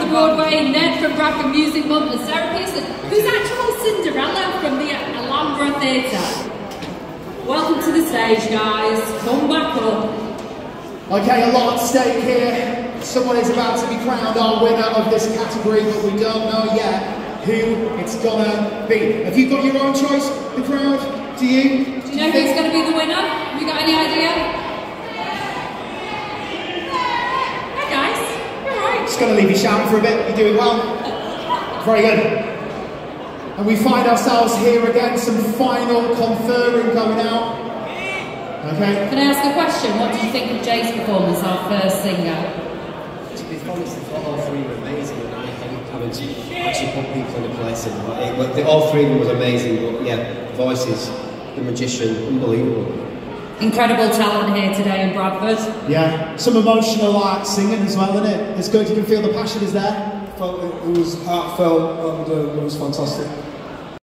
from Broadway, Ned from Bradford Music Month, and Sarah Pearson, who's actual Cinderella from the Alhambra Theatre. Welcome to the stage, guys. Come back up. Okay, a lot at stake here. Someone is about to be crowned our winner of this category, but we don't know yet who it's gonna be. Have you got your own choice, the crowd? Do you? Do you know who's to be the winner? Have you got any idea? Hey guys. Just gonna leave you shouting for a bit. You're doing well. Very good. And we find ourselves here again, some final conferring going out. Okay. Can I ask a question? What did you think of Jay's performance, our first singer? To be honest, I thought all three were amazing, and I hate having to actually put people in a place. In, but it, but the, all three of them was amazing. But yeah, voices, the magician, unbelievable. Incredible talent here today in Bradford. Yeah. Some emotional like singing as well, isn't it? It's good. You can feel the passion is there. felt it, it was heartfelt and uh, it was fantastic.